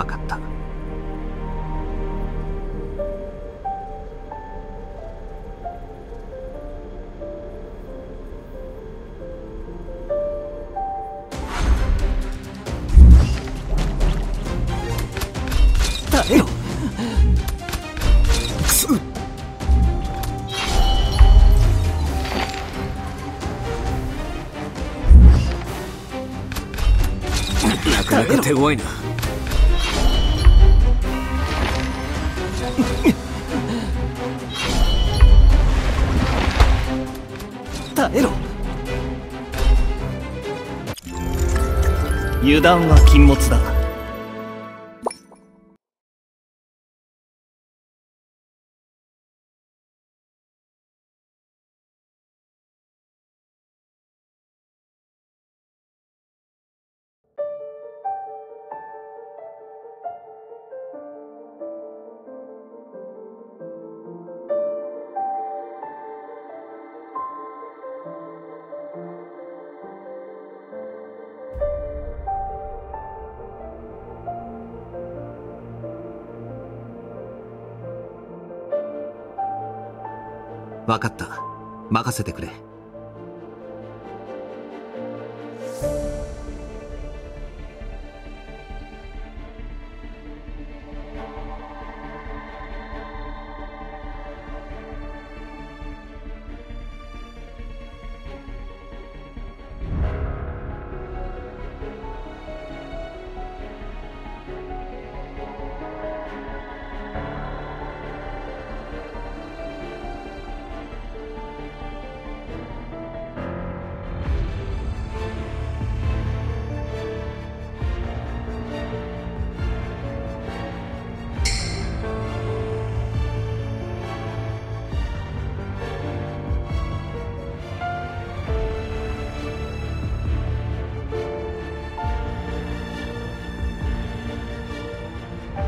分かった。耐えろなかなか手強いな。油断は禁物だ。分かった。任せてくれ。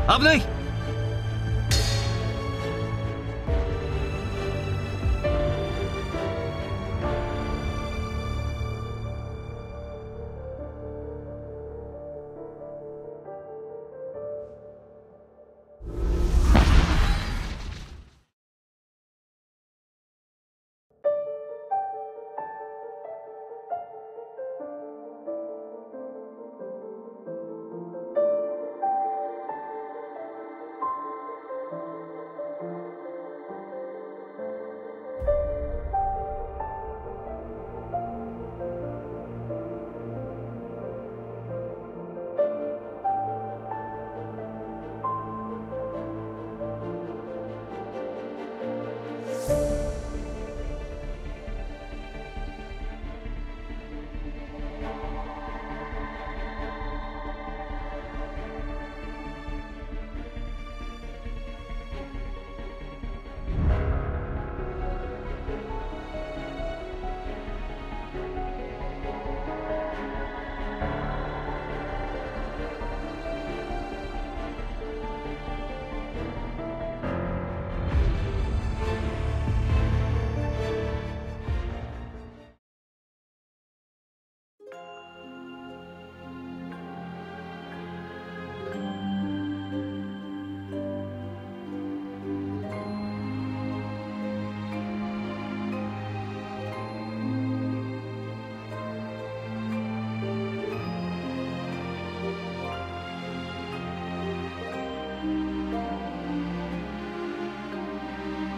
危な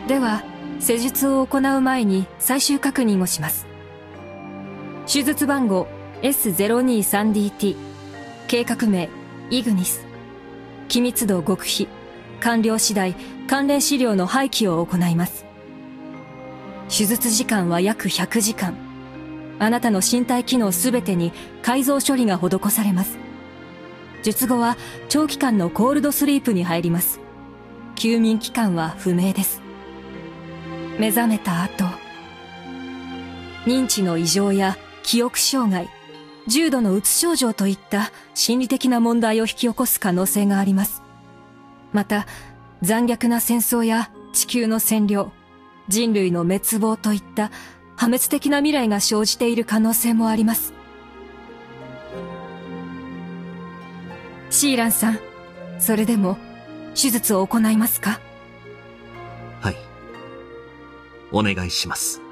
では施術を行う前に最終確認をします。手術番号 S023DT 計画名イグニス。機密度極秘。完了次第関連資料の廃棄を行います。手術時間は約100時間。あなたの身体機能すべてに改造処理が施されます。術後は長期間のコールドスリープに入ります。休眠期間は不明です。目覚めた後認知の異常や記憶障害重度のうつ症状といった心理的な問題を引き起こす可能性があります。また残虐な戦争や地球の占領人類の滅亡といった破滅的な未来が生じている可能性もあります。シーランさんそれでも手術を行いますか？お願いします。